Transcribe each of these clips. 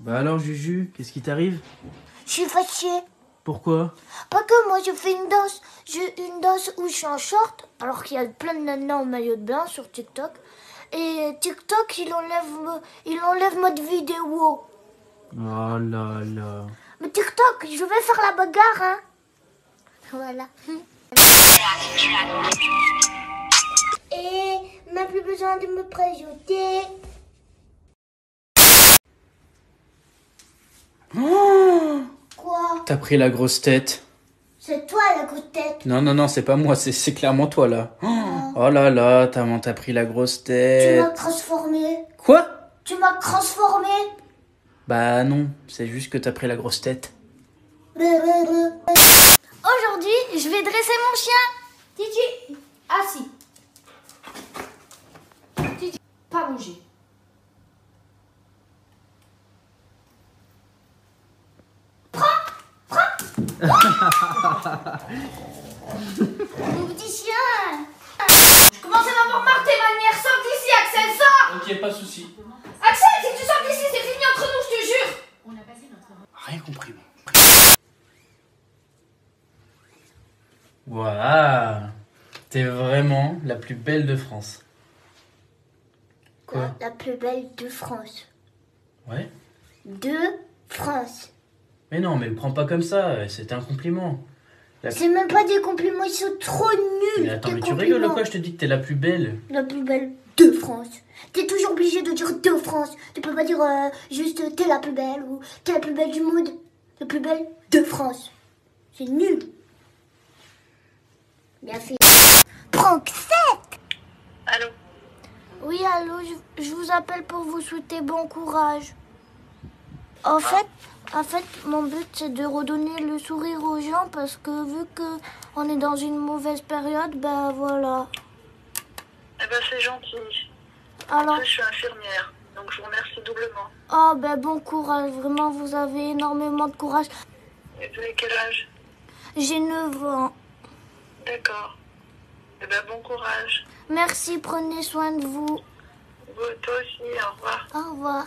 Bah alors Juju, qu'est-ce qui t'arrive? Je suis fâchée. Pourquoi? Pas que moi, je fais une danse. J'ai une danse où je suis en short, alors qu'il y a plein de nanas en maillot de bain sur TikTok. Et TikTok, il enlève, il enlève mode vidéo. Oh là là. Mais TikTok, je vais faire la bagarre, hein. Voilà. Et on n'a plus besoin de me présenter. Quoi T'as pris la grosse tête. C'est toi la grosse tête. Non, non, non, c'est pas moi, c'est, c'est clairement toi là. Oh là là, t'as, t'as pris la grosse Tu m'as tête. transformé. Quoi Tu m'as transformé. Bah non, c'est juste que t'as pris la grosse tête. Aujourd'hui, je vais dresser mon chien. Titi, assis. Titi, pas bouger. Mon petit chien. Je commence à m'avoir marre de tes manières. Sors d'ici, Axel, sors Ok, pas de souci. Axel, si tu sors d'ici, c'est fini entre nous, je te jure Rien compris, moi. Voilà. T'es vraiment la plus belle de France. Quoi? La plus belle de France. Ouais De France. Mais non, mais le prends pas comme ça, c'était un compliment. C'est même pas des compliments, ils sont trop nuls. Mais attends, mais tu rigoles ou quoi? Je te dis que t'es la plus belle. La plus belle de France. T'es toujours obligé de dire de France. Tu peux pas dire euh, juste euh, t'es la plus belle ou t'es la plus belle du monde. La plus belle de France. C'est nul. Bien fait. Prends 7 Allô? Oui, allô, je, je vous appelle pour vous souhaiter bon courage. En fait, en fait, mon but c'est de redonner le sourire aux gens parce que vu que on est dans une mauvaise période, ben voilà. Eh ben c'est gentil. Alors, je suis infirmière, donc je vous remercie doublement. oh ben bon courage, vraiment vous avez énormément de courage. Et vous avez quel âge? J'ai 9 ans. D'accord. Eh ben bon courage. Merci, prenez soin de vous. Vous, toi aussi, au revoir. Au revoir.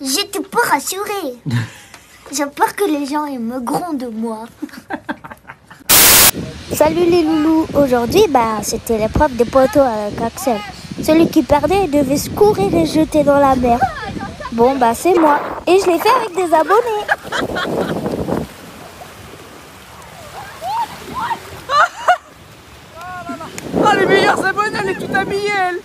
J'étais pas rassurée. J'ai peur que les gens ils me grondent moi. Salut les loulous. Aujourd'hui, bah, c'était l'épreuve des poteaux avec Axel. Celui qui perdait devait se courir et jeter dans la mer. Bon, bah, c'est moi. Et je l'ai fait avec des abonnés. Oh, les meilleures abonnées, elle est toute habillée, elle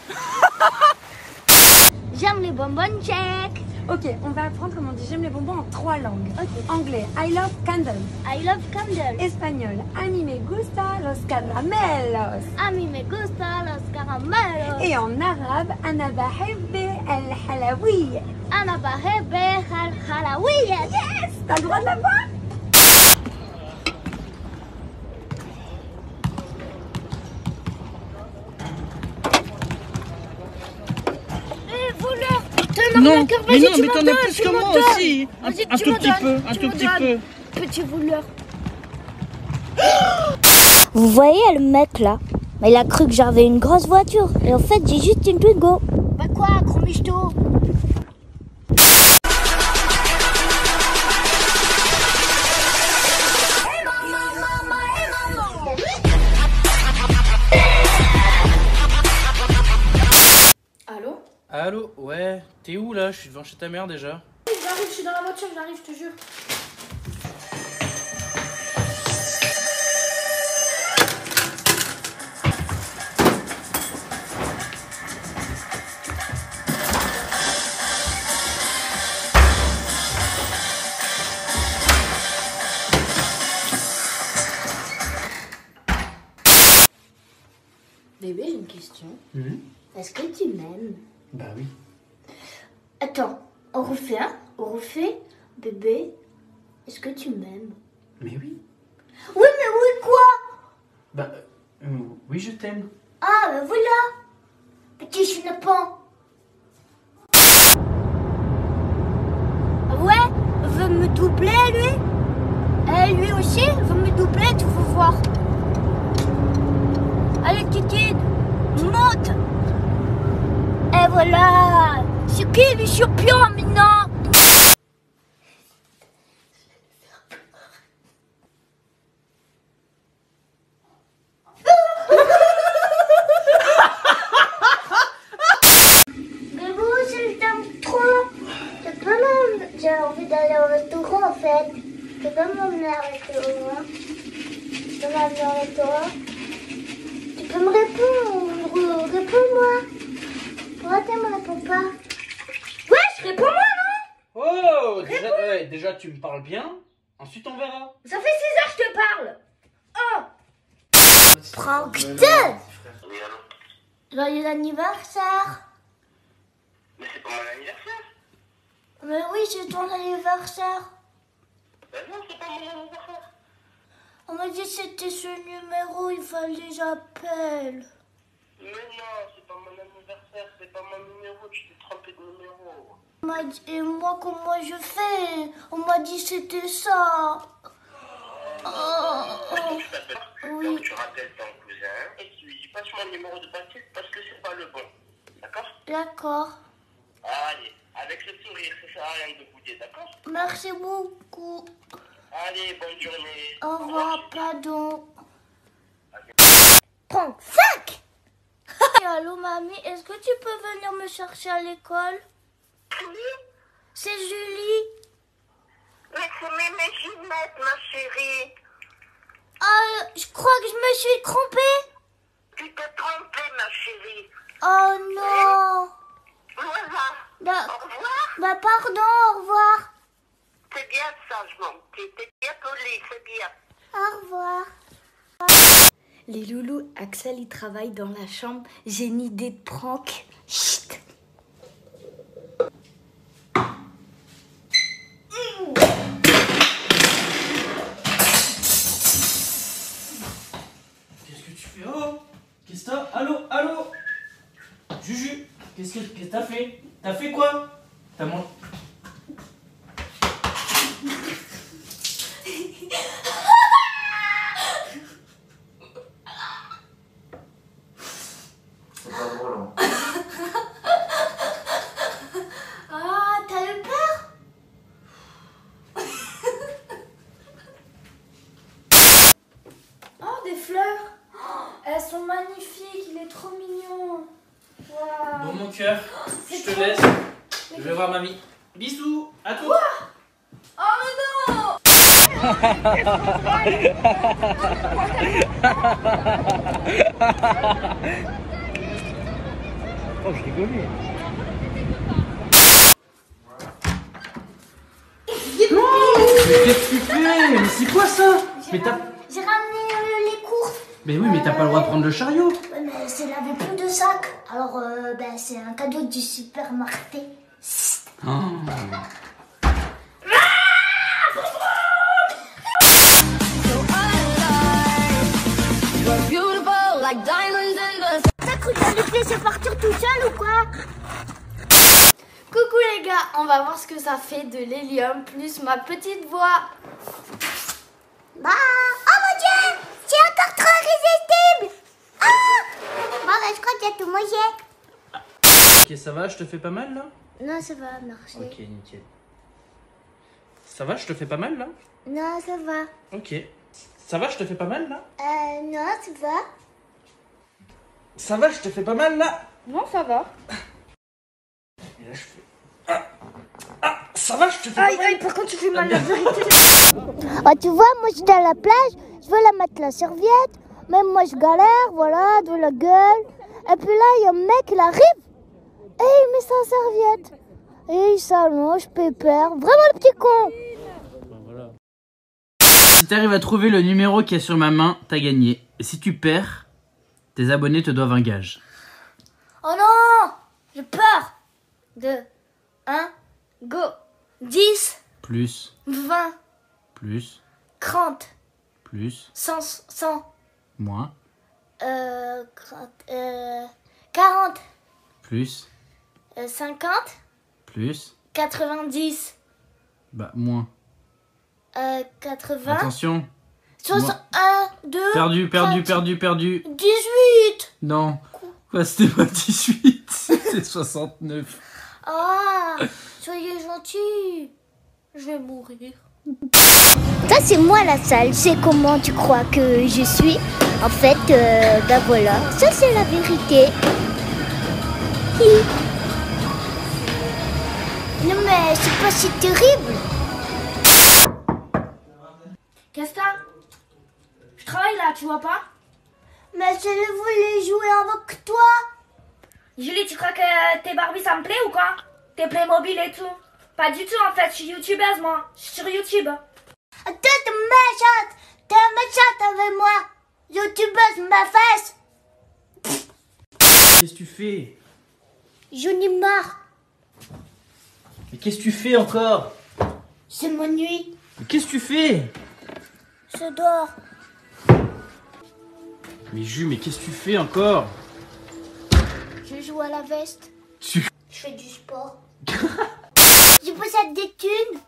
J'aime les bonbons check. Ok, on va apprendre comment on dit j'aime les bonbons en trois langues. Anglais, I love candles. I love candles. Espagnol, a mí me gusta los caramelos. A mí me gustan los caramelos. Et en arabe, أنا بحب الحلويات. أنا بحب الحلويات. Yes, t'as le droit de la un Non, arnaqueur, mais vas-y, non, tu mais t'en as plus que moi aussi. Un, tout petit peu, un tout petit peu. Petit voleur. Vous voyez le mec là? Mais il a cru que j'avais une grosse voiture. Et en fait, j'ai juste une Twingo. Bah quoi, gros michto? Allô Ouais, t'es où là? Je suis devant chez ta mère déjà. J'arrive, je suis dans la voiture, j'arrive, je te jure. Bébé, j'ai une question. Mhm. Est-ce que tu m'aimes? Bah oui. Attends, on refait un On refait. Bébé, est-ce que tu m'aimes? Mais oui. Oui, mais oui, quoi? Bah euh, oui, je t'aime. Ah, ben voilà. Petit chenapan Ouais, veut me doubler, lui? Et lui aussi veut me doubler, tu veux voir. Allez, Titine, monte Et voilà. C'est qui le champion maintenant j'ai envie d'aller au restaurant en fait. Tu peux m'emmener au restaurant Tu peux m'emmener au restaurant Tu peux me répondre Réponds-moi. Pourquoi tu me réponds pas Wesh, réponds-moi, non Oh déjà, ouais, déjà, tu me parles bien. Ensuite, on verra. Ça fait 6 heures que je te parle. Oh Allô Joyeux anniversaire Mais c'est pas mon anniversaire. Mais oui, c'est ton anniversaire. Ben non, c'est pas mon anniversaire. On m'a dit que c'était ce numéro, il fallait que j'appelle. Mais non, c'est pas mon anniversaire, c'est pas mon numéro, tu t'es trompé de numéro. On m'a dit- Et moi, comment je fais? On m'a dit que c'était ça. Oh, oh. Oui. Tu rappelles ton cousin et tu lui dis passe mon numéro de papier parce que c'est pas le bon. D'accord? D'accord. Allez, avec le sourire, ça sert à rien de bouder, d'accord? Merci beaucoup. Allez, bonne journée. Au revoir, pardon. Prends 5 Allô, mamie, est-ce que tu peux venir me chercher à l'école? C'est Julie. Mais c'est Ginette, ma chérie. Ah, je crois que je me suis trompée. Tu t'es trompée, ma chérie. Oh non. Voilà. Bah, Au revoir. bah, pardon, au revoir. C'est bien ça, je m'en Tu t'es bien poli, c'est bien. Au revoir. Les loulous, Axel, il travaille dans la chambre. J'ai une idée de prank. Chut Qu'est-ce Oh Qu'est-ce que t'as? Allô Allô? Juju Qu'est-ce que que t'as fait? T'as fait quoi? T'as mangé? C'est pas drôle. hein. Ah, t'as eu peur Oh, des fleurs Oh, Elles sont magnifiques, il est trop mignon. Waouh. Bon, mon cœur, je C'est te trop- laisse. Je vais voir mamie. Bisous À tous Oh, mais non Oh, je rigolais. Mais qu'est-ce que tu fais Mais c'est quoi ça Mais t'as. J'ai ramené euh, les courses. Mais oui, mais t'as pas le droit de prendre le chariot. Ouais, mais c'est n'avait plus de sac. Alors, euh, ben, c'est un cadeau du supermarché. Oh. Te laisser partir tout seul ou quoi Coucou les gars, on va voir ce que ça fait de l'hélium plus ma petite voix. Bah, oh mon dieu C'est encore trop irrésistible Ah Bon, ben, je crois que j'ai tout mangé. Ok, ça va, je te fais pas mal là Non, ça va, merci. Ok, nickel. Ça va, je te fais pas mal là Non, ça va. Ok. Ça va, je te fais pas mal là Euh, non, ça va. Ça va, je te fais pas mal là Non, ça va. Et là, je fais. Ah, ah ça va, je te fais pas mal aïe, par contre, tu fais mal la vérité. Oh, tu vois, moi j'étais à la plage, je veux la mettre la serviette, même moi je galère, voilà, de la gueule. Et puis là, il y a un mec, il arrive, et il met sa serviette. Et il s'allonge, pépère, vraiment le petit con. Si t'arrives à trouver le numéro qui est sur ma main, t'as gagné. Et si tu perds, tes abonnés te doivent un gage. Oh non, j'ai peur. De 1, go, 10, Plus, 20, plus, 30, plus, 100, 100, moins, euh, 30, euh, 40, plus, euh, 50, plus, 90, bah moins. euh, 80, Attention. 61, 2, Perdu, perdu, 30, perdu, perdu. 18. Non. Quoi, c'était pas 18 C'est 69. Ah, soyez gentil. Je vais mourir. Ça, c'est moi la salle. C'est comment tu crois que je suis? En fait, euh, ben voilà. Ça, c'est la vérité. Hi. Non mais c'est pas si terrible. Qu'est-ce que là, tu vois pas? Mais je voulais jouer avec toi. Julie, tu crois que tes Barbie ça me plaît ou quoi? Tes Playmobil et tout? Pas du tout en fait, je suis youtubeuse moi. Je suis sur YouTube. Toi t'es méchante. T'es méchante avec moi. Youtubeuse ma face. Qu'est-ce que tu fais? J'en ai marre. Mais qu'est-ce que tu fais encore? C'est mon nuit. Mais qu'est-ce que tu fais? Je dors. Mais Ju, mais qu'est-ce que tu fais encore? Je joue à la veste. Tu... Je fais du sport. je possède des thunes.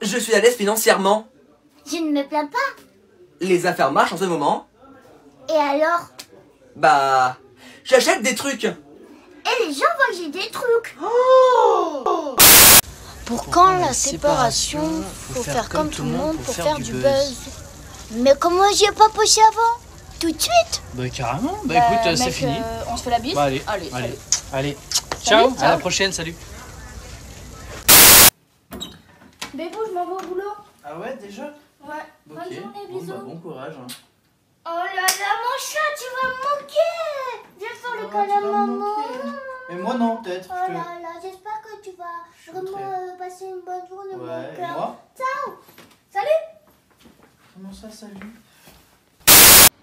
Je suis à l'aise financièrement. Je ne me plains pas. Les affaires marchent en ce moment. Et alors? Bah, j'achète des trucs. Et les gens vont j'ai des trucs. Pour quand la séparation Faut faire comme tout le monde pour faire du buzz. Mais comment j'y ai pas pensé avant? Tout de suite Bah carrément, bah, écoute, euh, c'est fini. on se fait la bise Bah allez, Allez, allez, allez. Ciao, à la prochaine, salut. Bébou, je m'en vais au boulot. Ah ouais, déjà Ouais. Bonne journée, bisous. bon courage. hein. Oh là là, mon chat, tu vas me manquer Viens faire le câlin, maman. Mais moi non, peut-être. Oh là là, j'espère que tu vas vraiment euh, passer une bonne journée, mon cœur. Ciao Salut Comment ça, salut?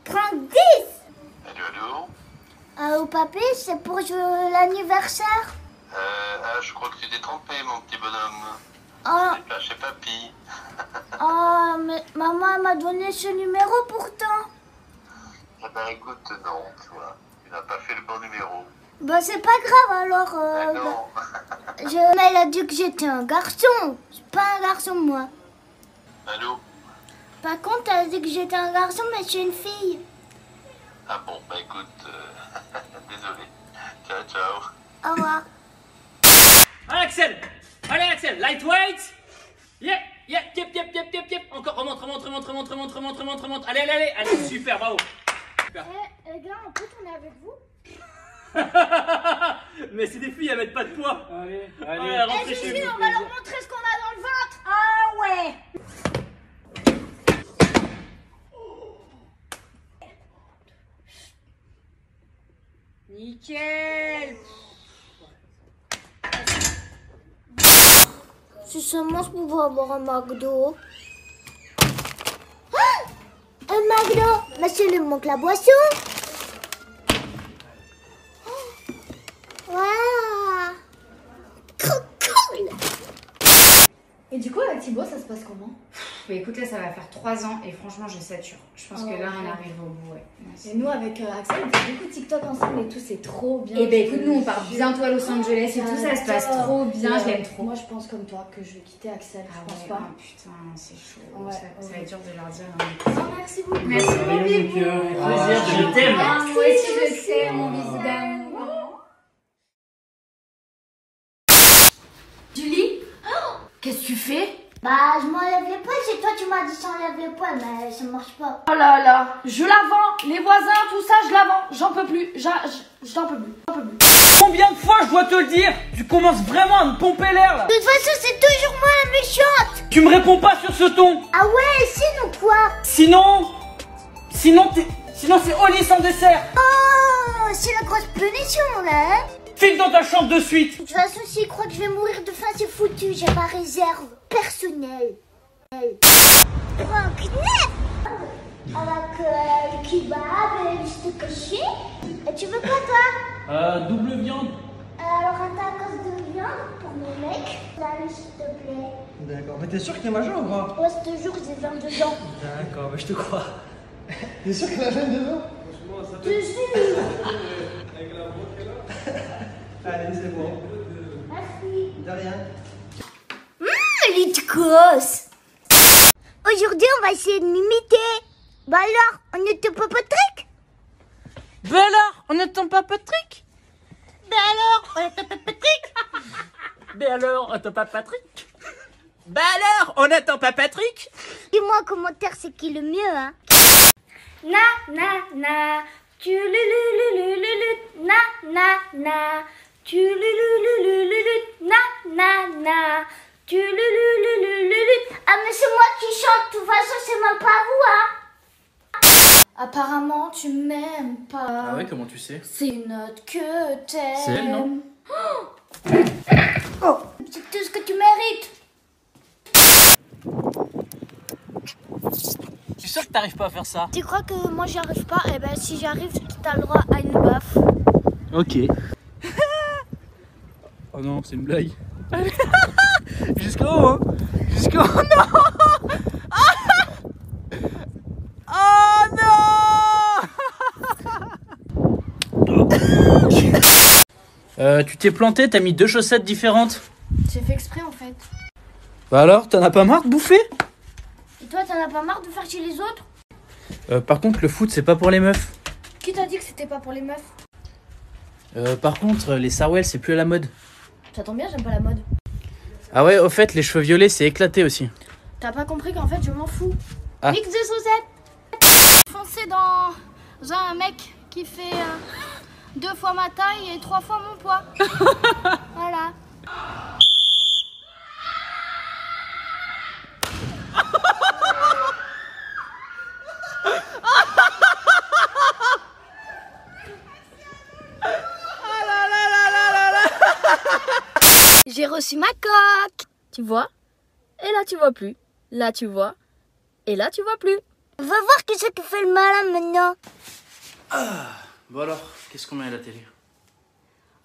Prends 10 Allô, allô Ah, au papy, c'est pour l'anniversaire. euh, Ah, je crois que tu t'es trompé, mon petit bonhomme. Ah, C'est pas chez papy. ah, mais maman m'a donné ce numéro pourtant. Eh ben, écoute, non, tu vois. Tu n'as pas fait le bon numéro. Bah, c'est pas grave alors. Euh, non. bah, je... Mais elle a dit que j'étais un garçon. Je suis pas un garçon, moi. Allô? Par contre, elle a dit que j'étais un garçon, mais je suis une fille. Ah bon, bah écoute, euh, désolé. Ciao, ciao. Au revoir. Allez Axel. Allez Axel, lightweight. Yep, yep, yep, yep, yep, yep, yep Encore, remonte, remonte, remonte, remonte, remonte, remonte, remonte, remonte. Allez, allez, allez, allez, super, bravo. Eh, les gars, on peut tourner avec vous? Mais c'est des filles, elles mettent pas de poids. Allez, allez, Eh, rentrez chez vous on va leur montrer ce qu'on a dans le ventre. Ah ouais Nickel Si seulement je pouvais avoir un McDo. Ah un McDo Mais c'est lui manque la boisson. Waouh Trop cool Et du coup, avec Thibaut, ça se passe comment? Bah, Écoute, là, ça va faire 3 ans et franchement, je sature. Je pense Oh, que là, on arrive au bout. Ouais. Et nous, avec euh, Axel, on fait beaucoup de TikTok ensemble et tout, c'est trop bien. Et ben écoute, nous, on part bientôt à Los Angeles et tout, ça se passe trop bien, je l'aime trop. Moi, je pense comme toi que je vais quitter Axel, Ah je pense ouais, pas. oh, putain, c'est chaud. Ouais, ça, ça va être dur de leur dire. hein. Oh, merci beaucoup. Merci, mon bébé. Plaisir, je t'aime Moi aussi, je t'aime, mon bisou d'amour. Julie Qu'est-ce que tu fais? Bah, je m'enlève les poils, c'est toi tu m'as dit j'enlève les poils, mais ça marche pas. Oh là là, je la vends, les voisins, tout ça, je la vends, j'en peux plus, j'en je- j'en peux plus, j'en peux plus. Combien de fois je dois te le dire Tu commences vraiment à me pomper l'air là. De toute façon, c'est toujours moi la méchante. Tu me réponds pas sur ce ton. Ah ouais, sinon quoi? Sinon... Sinon t'es... Sinon c'est au lit sans dessert. Oh, c'est la grosse punition là, hein. File dans ta chambre de suite. De toute façon, s'il croit que je vais mourir de faim, c'est foutu, j'ai ma réserve personnelle. Croque-net Avec euh, le kebab et le steak haché. Et tu veux quoi toi Euh, double viande Alors un tacos de viande pour mon mec. Allez, s'il te plaît. D'accord, mais t'es sûr que t'es majeur ou pas Ouais, ce jour, j'ai 22 ans. D'accord, bah je te crois. T'es sûr qu'elle a 22 ans Je suis. Allez, c'est bon. Merci. De rien. Aujourd'hui, on va essayer de m'imiter. Bah alors, on ne tombe pas de trick? Bah alors, on ne tombe pas de trick? Bah alors, on ne pas de bah trick? Bah alors, on n'attend pas Patrick Bah alors, on n'attend pas Patrick Dis-moi en commentaire c'est qui le mieux, hein? Na na na, tu le le le le le na na na, tu le le le le le na na na, tu le le façon, c'est même pas vous, hein. Apparemment, tu m'aimes pas. Ah ouais, comment tu sais? C'est une note que t'aimes. C'est elle, non? C'est tout ce que tu mérites. Tu sais que t'arrives pas à faire ça? Tu crois que moi, j'y arrive pas? Eh ben, si j'arrive, t'as le droit à une baffe. Ok. oh non, c'est une blague. Jusqu'au haut, hein Jusqu'au haut, non Oh non Euh, tu t'es planté, t'as mis deux chaussettes différentes. J'ai fait exprès en fait. Bah alors, t'en as pas marre de bouffer? Et toi, t'en as pas marre de faire chez les autres? Euh, Par contre, le foot, c'est pas pour les meufs. Qui t'a dit que c'était pas pour les meufs? Euh, par contre, les Sarwell, c'est plus à la mode. Ça tombe bien, j'aime pas la mode. Ah ouais, au fait, les cheveux violets, c'est éclaté aussi. T'as pas compris qu'en fait, je m'en fous. Ah. Mix de saucettes. Foncer dans un mec qui fait deux fois ma taille et trois fois mon poids. voilà. J'ai reçu ma coque. Tu vois? Et là, tu vois plus. Là, tu vois. Et là, tu vois plus. Va voir qui c'est qui fait le malin maintenant. Bon alors, qu'est-ce qu'on met à la télé?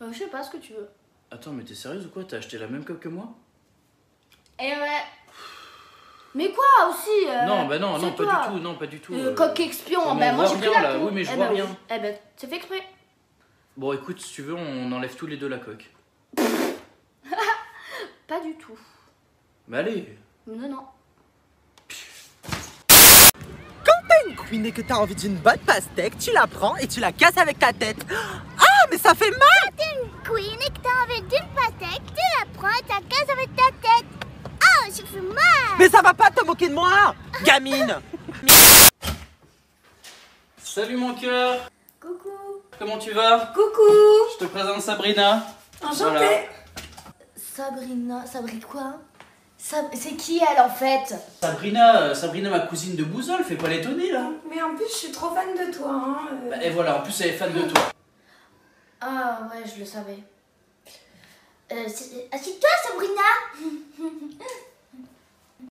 Euh, je sais pas ce que tu veux. Attends, mais t'es sérieuse ou quoi? T'as acheté la même coque que moi? Et ouais. Mais quoi aussi euh, Non, bah non, non, pas toi. du tout, non, pas du tout. Euh, euh. espion, mais ben on moi j'ai pris la là. Oui, mais je Eh vois ben rien. oui. Eh ben, c'est fait exprès. Bon, écoute, si tu veux, on enlève tous les deux la coque. Pas du tout. Bah allez Non, non. Une queen et que t'as envie d'une bonne pastèque, tu la prends et tu la casses avec ta tête. Ah, mais ça fait mal Queen et que t'as envie d'une pastèque, tu la prends et ta casse avec ta tête. Oh, ça fait mal. Mais ça va pas te moquer de moi, gamine Salut mon cœur Coucou. Comment tu vas? Coucou. Je te présente Sabrina. Enchantée. Voilà. Sabrina, Sabrina quoi? C'est qui elle en fait? Sabrina, euh, Sabrina, ma cousine de Bouzol, fais pas l'étonner là. Mais en plus, je suis trop fan de toi. Hein. euh. Bah, et voilà, en plus elle est fan de toi. Ah ouais, je le savais. Euh, c'est- Assieds-toi, Sabrina?